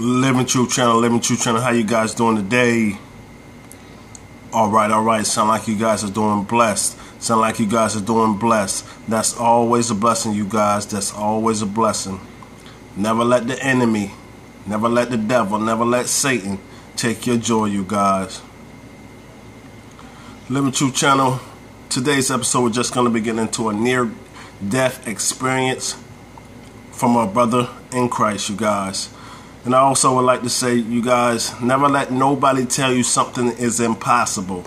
Living Truth Channel, Living Truth Channel. How you guys doing today? All right, all right. Sound like you guys are doing blessed. Sound like you guys are doing blessed. That's always a blessing, you guys. That's always a blessing. Never let the enemy, never let the devil, never let Satan take your joy, you guys. Living Truth Channel. Today's episode, we're just going to be getting into a near death experience from our brother in Christ, you guys. And I also would like to say, you guys, never let nobody tell you something is impossible.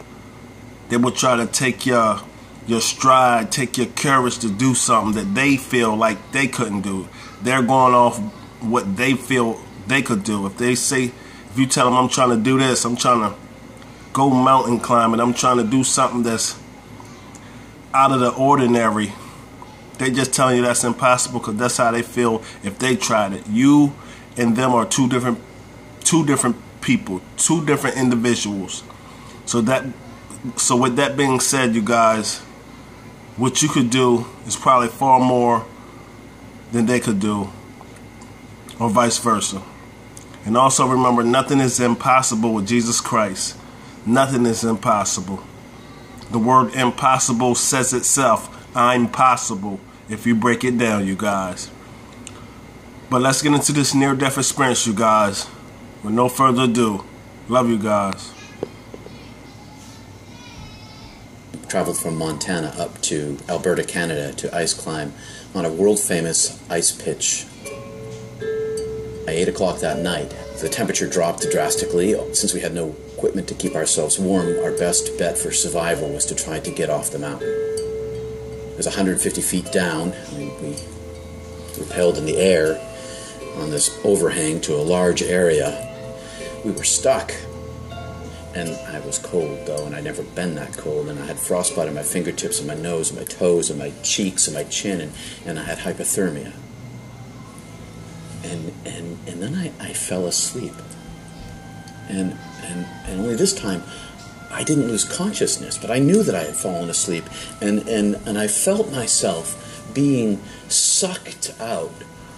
They will try to take your your stride, take your courage to do something that they feel like they couldn't do. They're going off what they feel they could do. If they say, if you tell them I'm trying to do this, I'm trying to go mountain climbing, I'm trying to do something that's out of the ordinary, they just telling you that's impossible because that's how they feel if they tried it. You and them are two different two different people, two different individuals. So that so with that being said, you guys, what you could do is probably far more than they could do or vice versa. And also remember nothing is impossible with Jesus Christ. Nothing is impossible. The word impossible says itself. I'm possible if you break it down, you guys. But let's get into this near death experience, you guys. With no further ado, love you guys. Traveled from Montana up to Alberta, Canada to ice climb on a world famous ice pitch. At 8 o'clock that night, the temperature dropped drastically. Since we had no equipment to keep ourselves warm, our best bet for survival was to try to get off the mountain. It was 150 feet down. We, we repelled in the air on this overhang to a large area. We were stuck. And I was cold though, and I'd never been that cold. And I had frostbite on my fingertips and my nose and my toes and my cheeks and my chin, and, and I had hypothermia. And, and, and then I, I fell asleep. And, and, and only this time, I didn't lose consciousness, but I knew that I had fallen asleep. And, and, and I felt myself being sucked out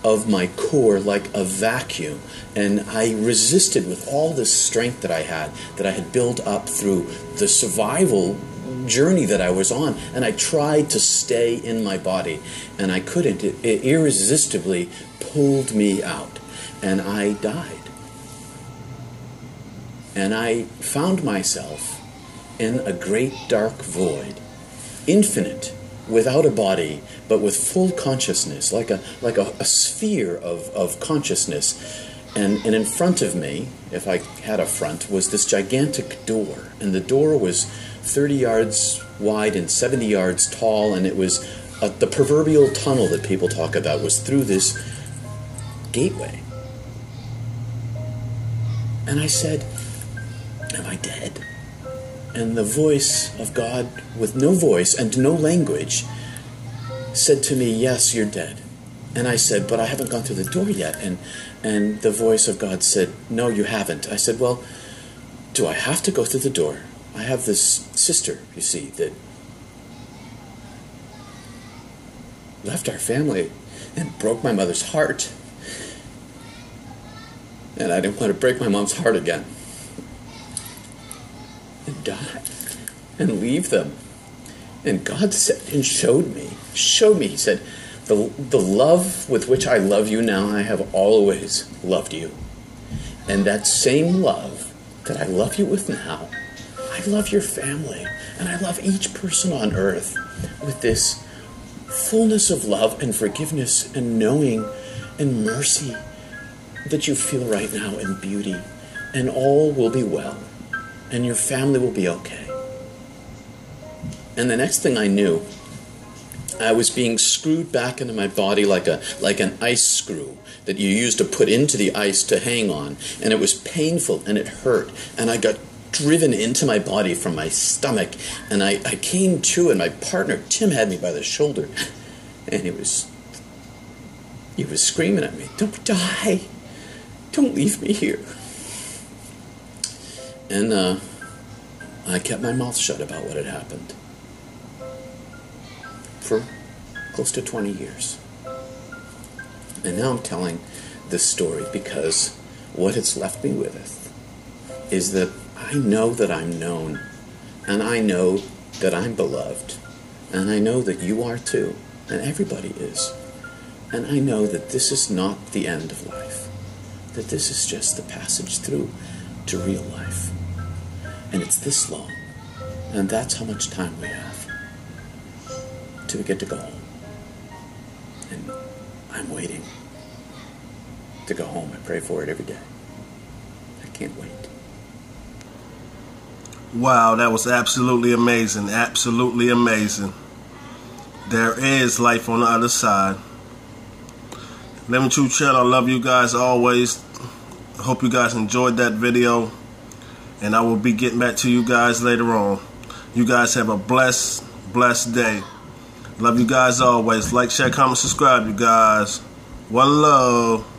of my core like a vacuum. And I resisted with all the strength that I had, that I had built up through the survival journey that I was on. And I tried to stay in my body, and I couldn't. It, it irresistibly pulled me out, and I died. And I found myself in a great dark void, infinite without a body, but with full consciousness, like a like a, a sphere of, of consciousness. And, and in front of me, if I had a front, was this gigantic door. And the door was 30 yards wide and 70 yards tall, and it was a, the proverbial tunnel that people talk about was through this gateway. And I said, Am I dead? And the voice of God, with no voice and no language, said to me, Yes, you're dead. And I said, But I haven't gone through the door yet. And, and the voice of God said, No, you haven't. I said, Well, do I have to go through the door? I have this sister, you see, that left our family and broke my mother's heart. And I didn't want to break my mom's heart again and die and leave them. And God said and showed me, showed me, He said, the, the love with which I love you now, I have always loved you. And that same love that I love you with now, I love your family. And I love each person on earth with this fullness of love and forgiveness and knowing and mercy that you feel right now in beauty. And all will be well and your family will be okay. And the next thing I knew, I was being screwed back into my body like a like an ice screw that you use to put into the ice to hang on, and it was painful and it hurt, and I got driven into my body from my stomach, and I, I came to, and my partner Tim had me by the shoulder, and he was he was screaming at me, "Don't die, don't leave me here." And uh, I kept my mouth shut about what had happened for close to 20 years. And now I'm telling this story because what it's left me with is that I know that I'm known, and I know that I'm beloved, and I know that you are too, and everybody is. And I know that this is not the end of life, that this is just the passage through to real life. And it's this long, and that's how much time we have till we get to go home. And I'm waiting to go home. I pray for it every day. I can't wait. Wow, that was absolutely amazing. Absolutely amazing. There is life on the other side. Living Truth Channel, I love you guys always. Hope you guys enjoyed that video. And I will be getting back to you guys later on. You guys have a blessed, blessed day. Love you guys always. Like, share, comment, subscribe, you guys. One love.